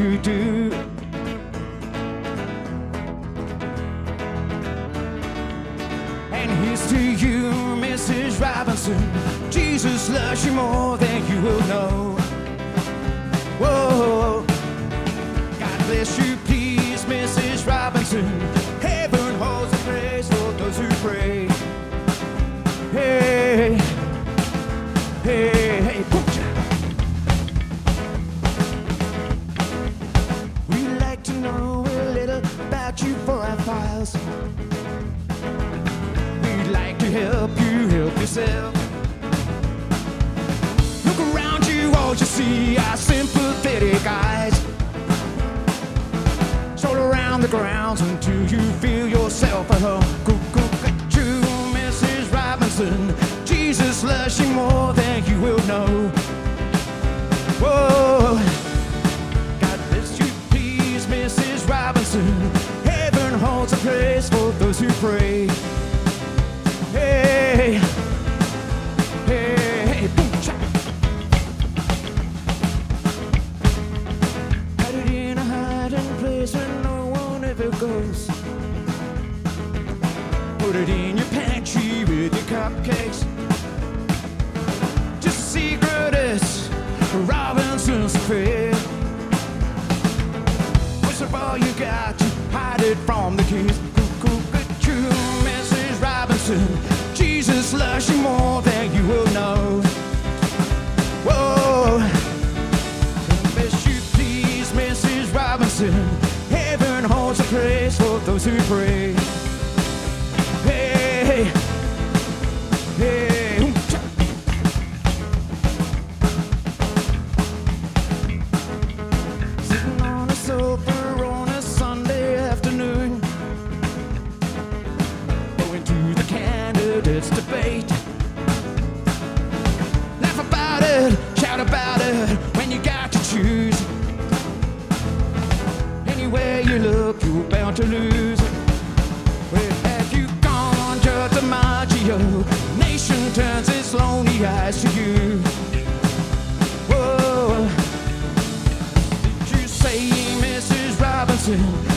do, do. And here's to you, Mrs. Robinson. Jesus loves you more than you will know. Whoa. God bless you, please, Mrs. Robinson. Heaven holds a place for those who pray. Hey, hey, files. We'd like to help you help yourself. Look around you, all you see are sympathetic eyes. Stroll around the grounds until you feel yourself at home. Get you, Mrs. Robinson. Jesus loves you more than you will know. Whoa. God bless you, please, Mrs. Robinson. Holds a place for those who pray. Hey, hey, hey, boom, cha. Hide it in a hiding place where no one ever goes. Put it in your pantry with your cupcakes. Mrs. Jesus loves you more than you will know. Whoa. Bless you, please, Mrs. Robinson. Heaven holds a place for those who pray. bound to lose. Where have you gone, Joe DiMaggio? Nation turns its lonely eyes to you. Whoa. Did you say, Mrs. Robinson?